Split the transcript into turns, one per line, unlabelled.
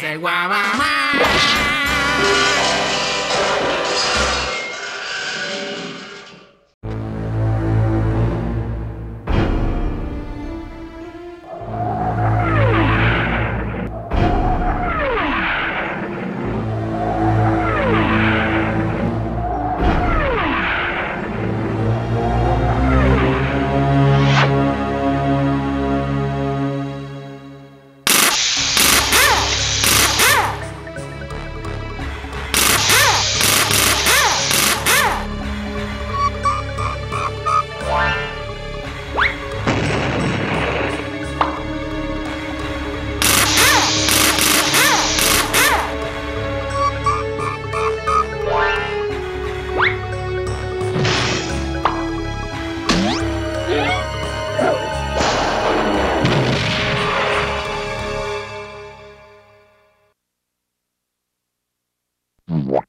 say wah wah wah. El